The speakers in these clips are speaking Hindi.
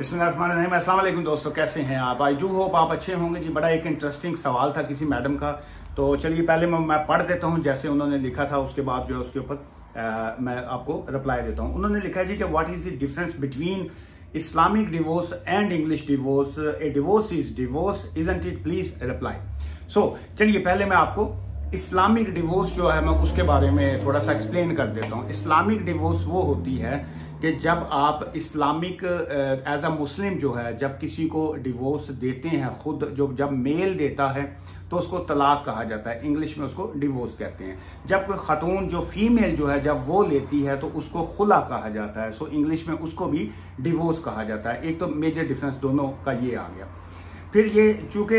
असलम दोस्तों कैसे हैं आप? आई डू होप आप अच्छे होंगे जी। बड़ा एक इंटरेस्टिंग सवाल था किसी मैडम का। तो चलिए पहले मैं, मैं पढ़ देता हूँ जैसे उन्होंने लिखा था उसके बाद जो है उसके ऊपर मैं आपको रिप्लाई देता हूँ। उन्होंने लिखा है जी कि what is the difference between Islamic divorce and English divorce a divorce is divorce isn't it please reply so चलिए पहले मैं आपको इस्लामिक डिवोर्स जो है मैं उसके बारे में थोड़ा सा एक्सप्लेन कर देता हूँ। इस्लामिक डिवोर्स वो होती है कि जब आप इस्लामिक एज अ मुस्लिम जो है, जब किसी को डिवोर्स देते हैं, खुद जो जब मेल देता है तो उसको तलाक कहा जाता है। इंग्लिश में उसको डिवोर्स कहते हैं। जब कोई खतून जो फीमेल जो है, जब वो लेती है तो उसको खुला कहा जाता है। सो इंग्लिश में उसको भी डिवोर्स कहा जाता है। एक तो मेजर डिफरेंस दोनों का ये आ गया। फिर ये, चूँकि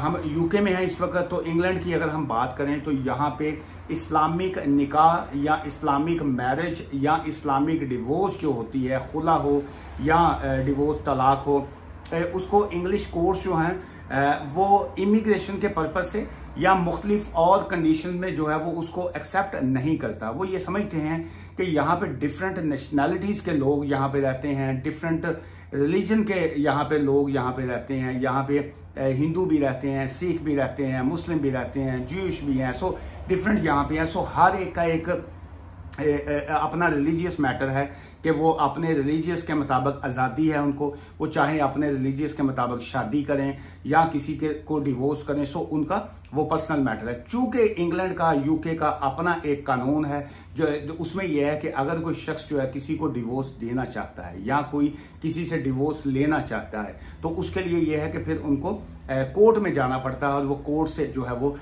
हम यूके में हैं इस वक्त तो इंग्लैंड की अगर हम बात करें तो यहाँ पे इस्लामिक निकाह या इस्लामिक मैरिज या इस्लामिक डिवोर्स जो होती है, खुला हो या डिवोर्स तलाक हो उसको इंग्लिश कोर्स जो हैं वो इमिग्रेशन के पर्पज से या मुख्तलिफ़ और कंडीशन में जो है वो उसको एक्सेप्ट नहीं करता। वो ये समझते हैं कि यहाँ पे डिफरेंट नेशनैलिटीज के लोग यहाँ पे रहते हैं डिफरेंट रिलीजन के यहाँ पे लोग यहाँ पे रहते हैं, यहाँ पे हिंदू भी रहते हैं, सिख भी रहते हैं, मुस्लिम भी रहते हैं ज्यूश भी हैं सो डिफरेंट यहाँ पे हैं। सो हर एक का एक अपना रिलीजियस मैटर है। कि वो अपने रिलीजियस के मुताबिक आज़ादी है उनको। वो चाहे अपने रिलीजियस के मुताबिक शादी करें या किसी के को डिवोर्स करें सो उनका वो पर्सनल मैटर है। चूँकि इंग्लैंड का यूके का अपना एक कानून है जो, जो उसमें यह है कि अगर कोई शख्स जो है किसी को डिवोर्स देना चाहता है या कोई किसी से डिवोर्स लेना चाहता है तो उसके लिए यह है कि फिर उनको कोर्ट में जाना पड़ता है और वो कोर्ट से जो है वो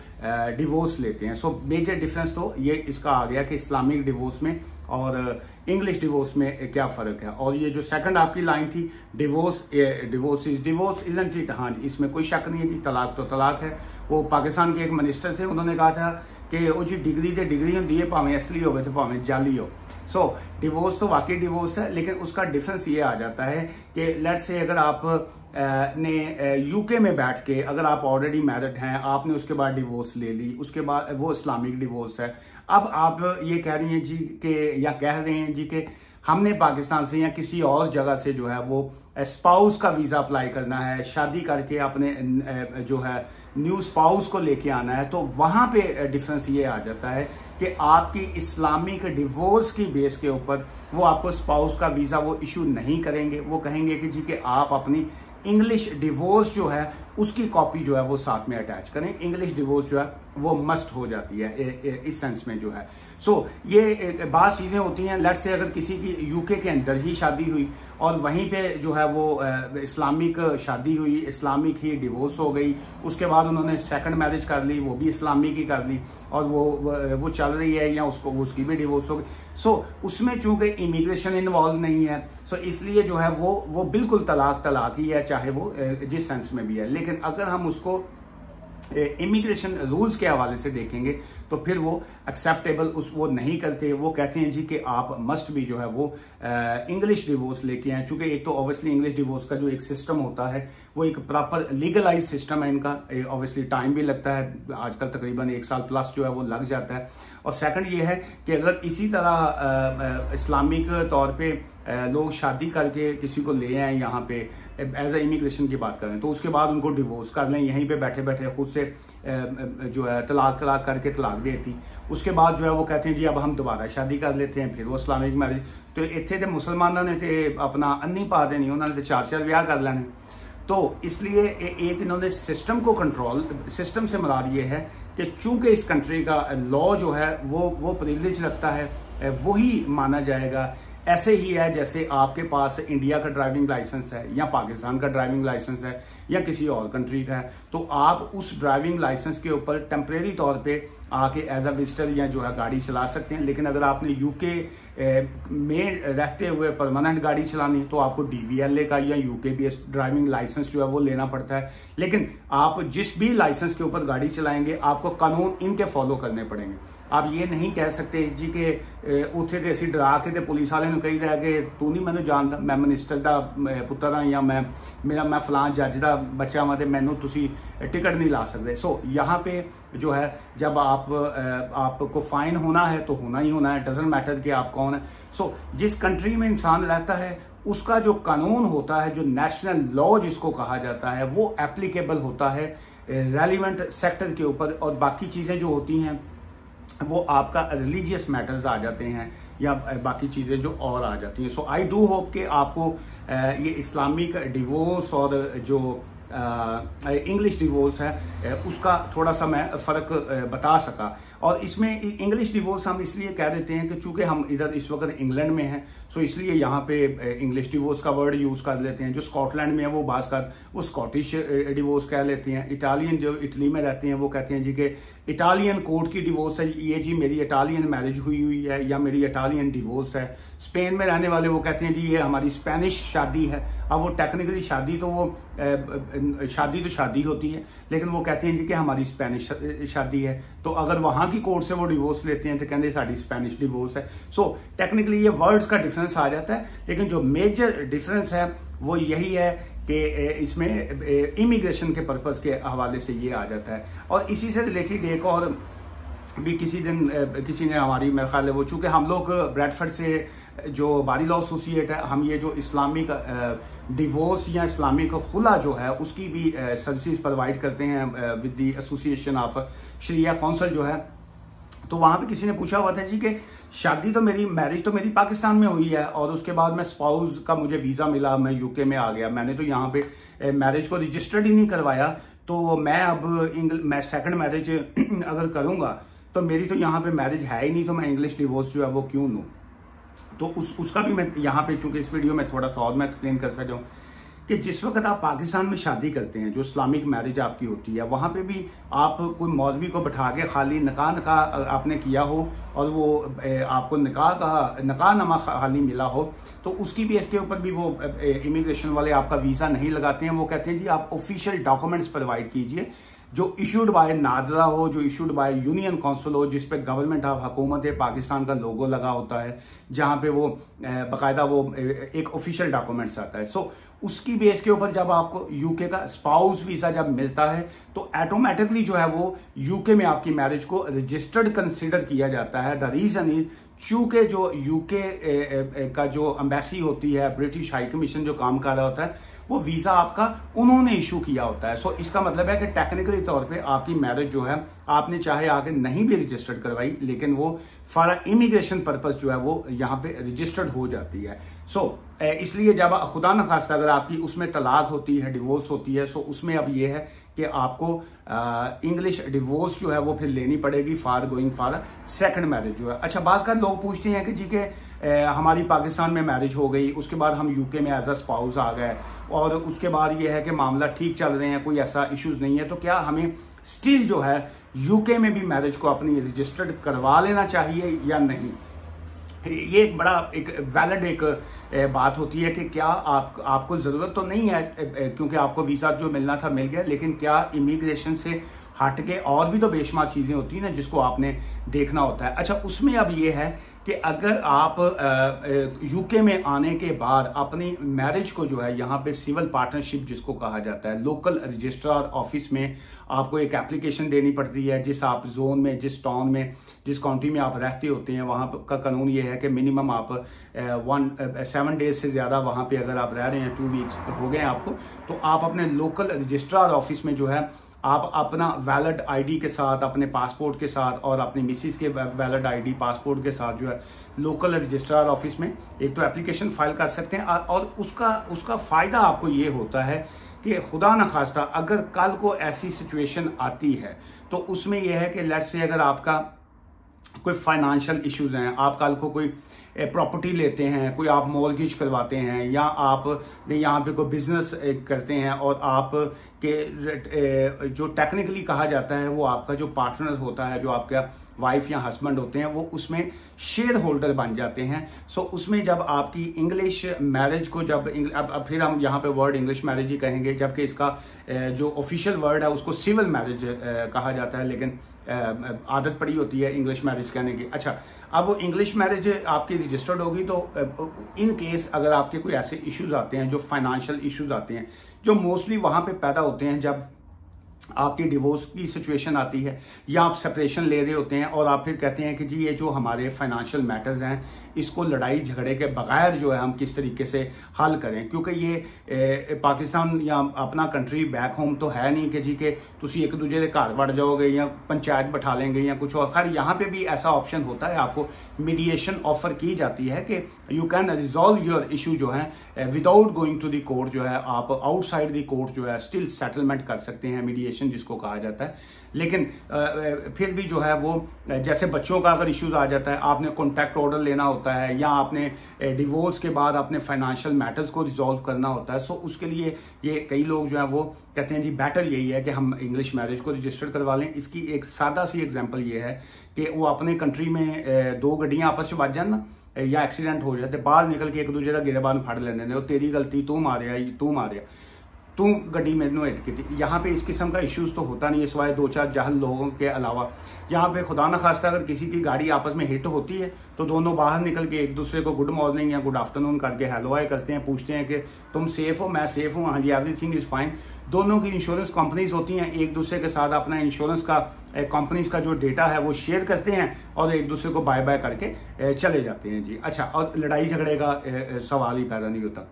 डिवोर्स लेते हैं। सो मेजर डिफरेंस तो ये इसका आ गया कि इस्लामिक डिवोर्स में और इंग्लिश डिवोर्स में क्या फ़र्क है? और ये जो सेकंड आपकी लाइन थी divorce divorce is divorce is it हाँ इसमें कोई शक नहीं है जी, तलाक तो तलाक है। वो पाकिस्तान के एक मिनिस्टर थे, उन्होंने कहा था कि जी डिग्री तो डिग्री होंगी है भावें असली हो तो भावें जाली हो सो so, डिवोर्स तो वाकई डिवोर्स है लेकिन उसका डिफरेंस ये आ जाता है कि लेट से अगर आप ने यूके में बैठ के अगर आप ऑलरेडी मैरिड हैं आपने उसके बाद डिवोर्स ले ली उसके बाद वो इस्लामिक डिवोर्स है अब आप ये कह रही हैं जी के या कह रहे हैं जी के हमने पाकिस्तान से या किसी और जगह से जो है वो स्पाउस का वीज़ा अप्लाई करना है, शादी करके अपने जो है न्यू स्पाउस को लेके आना है तो वहाँ पे डिफरेंस ये आ जाता है कि आपकी इस्लामिक डिवोर्स की बेस के ऊपर वो आपको स्पाउस का वीज़ा वो इशू नहीं करेंगे। वो कहेंगे कि जी कि आप अपनी इंग्लिश डिवोर्स जो है, उसकी कॉपी जो है वो साथ में अटैच करें। इंग्लिश डिवोर्स जो है, वो मस्ट हो जाती है इस सेंस में जो है। सो ये बात चीज़ें होती हैं लेट से अगर किसी की यूके के अंदर ही शादी हुई और वहीं पे जो है वो इस्लामिक शादी हुई इस्लामिक ही डिवोर्स हो गई उसके बाद उन्होंने सेकंड मैरिज कर ली वो भी इस्लामिक ही कर ली और वो वो चल रही है या उसको उसकी भी डिवोर्स हो गई। सो so, उसमें चूँकि इमिग्रेशन इन्वॉल्व नहीं है सो so, इसलिए जो है वो वो बिल्कुल तलाक तलाक ही है चाहे वो जिस सेंस में भी है। लेकिन अगर हम उसको इमिग्रेशन रूल्स के हवाले से देखेंगे तो फिर वो एक्सेप्टेबल उस, वो नहीं करते। वो कहते हैं जी कि आप मस्ट भी जो है वो इंग्लिश डिवोर्स लेके आए। चूँकि एक तो ऑब्वियसली इंग्लिश डिवोर्स का जो एक सिस्टम होता है, वो एक प्रॉपर लीगलाइज सिस्टम है इनका। ऑब्वियसली टाइम भी लगता है, आजकल तकरीबन एक साल प्लस जो है वो लग जाता है। और सेकंड ये है कि अगर इसी तरह इस्लामिक तौर पे लोग शादी करके किसी को ले आए यहाँ पे एज ए इमिग्रेशन की बात करें तो उसके बाद उनको डिवोर्स कर लें, यहीं पे बैठे बैठे खुद से जो है, तलाक तलाक करके तलाक देती उसके बाद जो है, वो कहते हैं, जी, अब हम दोबारा शादी कर लेते हैं, फिर वो इस्लामिक मैरिज तो इतने तो मुसलमानों ने तो अपना अन्नी पा देनी उन्होंने तो चार चार ब्याह कर लेने। तो इसलिए एक इन्होंने सिस्टम को कंट्रोल सिस्टम से मुराद ये है कि चूँकि इस कंट्री का लॉ जो है, वो वो प्रिविलेज रखता है वही माना जाएगा ऐसे ही है जैसे आपके पास इंडिया का ड्राइविंग लाइसेंस है, या पाकिस्तान का ड्राइविंग लाइसेंस है, या किसी और कंट्री का है तो आप उस ड्राइविंग लाइसेंस के ऊपर टेम्परेरी तौर पे आके एज अ विजिटर या जो है गाड़ी चला सकते हैं। लेकिन अगर आपने यूके में रहते हुए परमानेंट गाड़ी चलानी तो आपको डीवीएलए का या यूके बेस्ड ड्राइविंग लाइसेंस जो है वो लेना पड़ता है। लेकिन आप जिस भी लाइसेंस के ऊपर गाड़ी चलाएँगे, आपको कानून इनके फॉलो करने पड़ेंगे। आप ये नहीं कह सकते जी के ਉੱਥੇ ਤੇ ਅਸੀਂ ਡਰਾ ਕੇ ਤੇ ਪੁਲਿਸ ਵਾਲੇ ਨੂੰ ਕਹੀਦਾ ਕਿ ਤੂੰ ਨਹੀਂ ਮੈਨੂੰ ਜਾਣਦਾ ਮੈਂ ਮਿਨਿਸਟਰ ਦਾ ਪੁੱਤਰ ਹਾਂ ਜਾਂ ਮੈਂ मेरा मैं फलां जज का बच्चा वा तो मैनू तुम टिकट नहीं ला सकते सो यहाँ पे जो है जब आप आपको फाइन होना है तो होना ही होना है डजेंट मैटर कि आप कौन है सो जिस कंट्री में इंसान रहता है उसका जो कानून होता है जो नेशनल लॉ जिसको कहा जाता है वो एप्लीकेबल होता है रेलिवेंट सेक्टर के ऊपर और बाकी चीजें जो होती हैं वो आपका रिलीजियस मैटर्स आ जाते हैं या बाकी चीज़ें जो और आ जाती हैं। सो आई डू होप कि आपको ये इस्लामिक डिवोर्स और जो इंग्लिश डिवोर्स है उसका थोड़ा सा मैं फ़र्क बता सका। और इसमें इंग्लिश डिवोर्स हम इसलिए कह देते हैं कि चूँकि हम इधर इस वक्त इंग्लैंड में हैं सो इसलिए यहाँ पे इंग्लिश डिवोर्स का वर्ड यूज़ कर लेते हैं। जो स्कॉटलैंड में है वो बात कर वो स्कॉटिश डिवोर्स कह लेते हैं। इटालियन जो इटली में रहते हैं वो कहते हैं जी के इटालियन कोर्ट की डिवोर्स है। ये जी मेरी इटालियन मैरिज हुई हुई है या मेरी इटालियन डिवोर्स है। स्पेन में रहने वाले वो कहते हैं जी ये हमारी स्पेनिश शादी है। अब वो टेक्निकली शादी तो वो शादी तो शादी होती है, लेकिन वो कहते हैं जी कि हमारी स्पेनिश शादी है। तो अगर वहाँ की कोर्ट से वो डिवोर्स लेते हैं तो कहते हैं स्पेनिश डिवोर्स है। सो so, टेक्निकली ये वर्ड्स का डिफरेंस आ जाता है लेकिन जो मेजर डिफरेंस है वो यही है कि इसमें इमिग्रेशन के पर्पज के हवाले से ये आ जाता है। और इसी से रिलेटेड एक और भी किसी दिन किसी ने हमारी मेरे ख्याल है वो चूँकि हम लोग ब्रैडफर्ड से जो बारी लॉ एसोसिएट है हम ये जो इस्लामिक डिवोर्स या इस्लामिक खुला जो है उसकी भी सर्विसेज़ प्रोवाइड करते हैं with the association of sharia council जो है तो वहाँ पे किसी ने पूछा हुआ था जी कि शादी तो मेरी मैरिज तो मेरी पाकिस्तान में हुई है और उसके बाद मैं स्पाउस का मुझे वीज़ा मिला, मैं यूके में आ गया। मैंने तो यहाँ पे मैरिज को रजिस्टर्ड ही नहीं करवाया। तो मैं अब मैं सेकंड मैरिज अगर करूँगा तो मेरी तो यहाँ पे मैरिज है ही नहीं तो मैं इंग्लिश डिवोर्स जो है वो क्यों लू? तो उस, उसका भी मैं यहाँ पे, चूँकि इस वीडियो में थोड़ा सा और मैं एक्सप्लेन कर सकता हूँ। कि जिस वक्त आप पाकिस्तान में शादी करते हैं, जो इस्लामिक मैरिज आपकी होती है, वहाँ पे भी आप कोई मौलवी को बैठा के खाली निकाह निकाह आपने किया हो और वो आपको निकाह का, निकाह नमा खाली मिला हो तो उसकी भी इसके ऊपर भी वो इमिग्रेशन वाले आपका वीज़ा नहीं लगाते हैं। वो कहते हैं, जी, आप ऑफिशियल डॉक्यूमेंट्स प्रोवाइड कीजिए, जो इशूड बाय नादरा हो, जो इशूड बाय यूनियन काउंसिल हो जिसपे गवर्नमेंट ऑफ़ हुकूमत पाकिस्तान का लोगो लगा होता है, जहाँ पे वो बाकायदा वो एक ऑफिशियल डॉक्यूमेंट्स आता है। सो उसकी बेस के ऊपर जब आपको यूके का स्पाउस वीज़ा जब मिलता है तो ऑटोमेटिकली जो है वो यूके में आपकी मैरिज को रजिस्टर्ड कंसिडर किया जाता है। द रीजन इज़ चूँकि जो यूके का जो अम्बेसी होती है ब्रिटिश हाई कमीशन जो काम कर रहा होता है वो वीज़ा आपका उन्होंने इशू किया होता है। सो so, इसका मतलब है कि टेक्निकली तौर पे आपकी मैरिज जो है आपने चाहे आगे नहीं भी रजिस्टर्ड करवाई लेकिन वो फॉर इमिग्रेशन पर्पज जो है वो यहाँ पे रजिस्टर्ड हो जाती है। सो so, इसलिए जब खुदा न खास्ता अगर आपकी उसमें तलाक होती है डिवोर्स होती है सो so उसमें अब ये है कि आपको इंग्लिश डिवोर्स जो है वो फिर लेनी पड़ेगी for going for second marriage जो है। अच्छा बात कर लोग पूछते हैं कि जी के हमारी पाकिस्तान में मैरिज हो गई, उसके बाद हम यूके में एज अ स्पाउस आ गए, और उसके बाद ये है कि मामला ठीक चल रहे हैं, कोई ऐसा इश्यूज़ नहीं है तो क्या हमें स्टिल जो है यूके में भी मैरिज को अपनी रजिस्टर्ड करवा लेना चाहिए या नहीं? ये एक बड़ा, एक वैलिड एक बात होती है कि क्या आप, आपको ज़रूरत तो नहीं है क्योंकि आपको वीज़ा जो मिलना था मिल गया, लेकिन क्या इमिग्रेशन से हट के और भी तो बेशुमार चीज़ें होती हैं ना जिसको आपने देखना होता है। अच्छा उसमें अब ये है कि अगर आप यूके में आने के बाद अपनी मैरिज को जो है यहाँ पे सिविल पार्टनरशिप जिसको कहा जाता है लोकल रजिस्ट्रार ऑफ़िस में आपको एक एप्लीकेशन देनी पड़ती है, जिस आप जोन में, जिस टाउन में, जिस काउंटी में आप रहते होते हैं, वहाँ का कानून ये है कि मिनिमम आप वन सेवन डेज़ से ज़्यादा वहाँ पे अगर आप रह रहे हैं टू वीक्स हो गए आपको तो आप अपने लोकल रजिस्ट्रार ऑफ़िस में जो है आप अपना वैलिड आईडी के साथ, अपने पासपोर्ट के साथ और अपने मिसिस के वैलिड आईडी पासपोर्ट के साथ जो है लोकल रजिस्ट्रार ऑफ़िस में एक तो एप्लीकेशन फ़ाइल कर सकते हैं और उसका उसका फ़ायदा आपको ये होता है कि खुदा न खास्ता, अगर कल को ऐसी सिचुएशन आती है तो उसमें यह है कि लेट से अगर आपका कोई फाइनेंशियल इश्यूज़ हैं, आप कल को कोई प्रॉपर्टी लेते हैं, कोई आप मॉर्गेज करवाते हैं या आप यहाँ पे कोई बिज़नेस करते हैं और आप के जो टेक्निकली कहा जाता है वो आपका जो पार्टनर होता है जो आपका वाइफ या हस्बैंड होते हैं वो उसमें शेयर होल्डर बन जाते हैं। सो so, उसमें जब आपकी इंग्लिश मैरिज को जब अब, अब फिर हम यहाँ पे वर्ड इंग्लिश मैरिज ही कहेंगे जबकि इसका जो ऑफिशियल वर्ड है उसको सिविल मैरिज कहा जाता है लेकिन आदत पड़ी होती है इंग्लिश मैरिज कहने की। अच्छा अब वो इंग्लिश मैरिज आपकी रजिस्टर्ड होगी तो इन केस अगर आपके कोई ऐसे इश्यूज़ आते हैं जो फाइनेंशियल इश्यूज़ आते हैं जो मोस्टली वहाँ पे पैदा हैं जब आपकी डिवोर्स की सिचुएशन आती है या आप सेपरेशन ले रहे होते हैं और आप फिर कहते हैं कि जी ये जो हमारे फाइनेंशियल मैटर्स हैं इसको लड़ाई झगड़े के बगैर जो है हम किस तरीके से हल करें? क्योंकि ये ए, पाकिस्तान या अपना कंट्री बैक होम तो है नहीं कि जी के तुम एक दूजे के घर बढ़ जाओगे या पंचायत बैठा लेंगे या कुछ और। खैर यहाँ पर भी ऐसा ऑप्शन होता है आपको मीडिएशन ऑफ़र की जाती है कि you can resolve your issue जो है without going to the court जो है आप आउटसाइड दी कोर्ट जो है स्टिल सेटलमेंट कर सकते हैं मीडिएशन जिसको कहा जाता है। लेकिन फिर भी जो है वो जैसे बच्चों का अगर इश्यूज़ आ जाता है, आपने कॉन्टैक्ट ऑर्डर लेना होता है या आपने डिवोर्स के बाद अपने फाइनेंशियल मैटर्स को रिजॉल्व करना होता है सो उसके लिए ये कई लोग जो है वो कहते हैं जी बेटर यही है कि हम इंग्लिश मैरिज को रजिस्टर करवा लें। इसकी एक सादा सी एग्ज़ाम्पल ये है कि वो अपने कंट्री में दो गड्डियाँ आपस में बच जाए या एक्सीडेंट हो जाते बाहर निकल के एक दूसरे का गिरेबान फाड़ लेने तेरी गलती, तू मारिया तू मारिया तू गड्डी मैनू हिट की थी यहाँ पे इस किस्म का इश्यूज़ तो होता नहीं है सिवाय दो चार जहल लोगों के अलावा। यहाँ पे खुदा न खास्ता, अगर किसी की गाड़ी आपस में हिट होती है तो दोनों बाहर निकल के एक दूसरे को गुड मॉर्निंग या गुड आफ्टरनून करके हेलो हाई करते हैं, पूछते हैं कि तुम सेफ़ हो, मैं सेफ़ हूँ हाँ जी एवरीथिंग इज़ फाइन दोनों की इंश्योरेंस कंपनीज़ होती हैं, एक दूसरे के साथ अपना इंश्योरेंस का कंपनीज़ का जो डेटा है वो शेयर करते हैं और एक दूसरे को बाय बाय करके चले जाते हैं, जी। अच्छा और लड़ाई झगड़े का सवाल ही पैदा नहीं होता।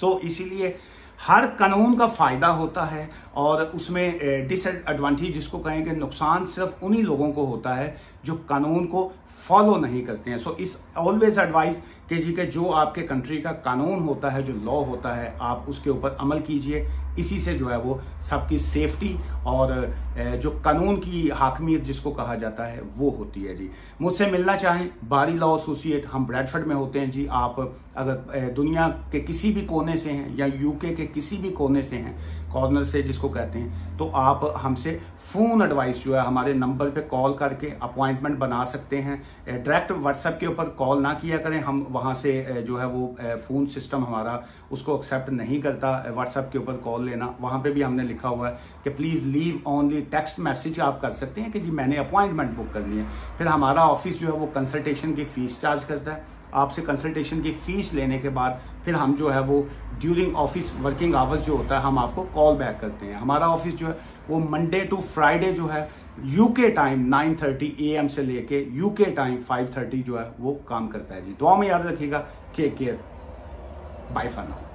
सो इसीलिए हर कानून का फ़ायदा होता है और उसमें डिसएडवांटेज जिसको कहेंगे नुकसान सिर्फ़ उन्हीं लोगों को होता है जो कानून को फॉलो नहीं करते हैं। सो इस ऑलवेज एडवाइस के जी के जो आपके कंट्री का कानून होता है, जो लॉ होता है, आप उसके ऊपर अमल कीजिए। इसी से जो है वो सबकी सेफ्टी और जो कानून की हाकमियत जिसको कहा जाता है, वो होती है जी। मुझसे मिलना चाहें, बारी लॉ एसोसिएट, हम ब्रैडफर्ड में होते हैं जी। आप अगर दुनिया के किसी भी कोने से हैं या यूके के किसी भी कोने से हैं, कॉर्नर से जिसको कहते हैं तो आप हमसे फ़ोन एडवाइस जो है हमारे नंबर पे कॉल करके अपॉइंटमेंट बना सकते हैं। डायरेक्ट व्हाट्सएप के ऊपर कॉल ना किया करें, हम वहाँ से जो है वो फ़ोन सिस्टम हमारा उसको एक्सेप्ट नहीं करता। व्हाट्सएप के ऊपर कॉल लेना, वहाँ पे भी हमने लिखा हुआ है कि please leave only text message आप कर सकते हैं कि जी मैंने अपॉइंटमेंट बुक करनी है। फिर हमारा ऑफ़िस जो है वो कंसल्टेशन की फ़ीस चार्ज करता है। आपसे कंसल्टेशन की फ़ीस लेने के बाद फिर हम जो है वो ड्यूरिंग ऑफ़िस वर्किंग आवर्स जो होता है, हम आपको कॉल बैक करते हैं। हमारा ऑफ़िस जो है वो मंडे टू फ्राइडे जो है यूके टाइम 9:30 एएम से लेके यूके टाइम 5:30 जो है वो काम करता है जी। दुआ में याद रखिएगा। Take care bye for now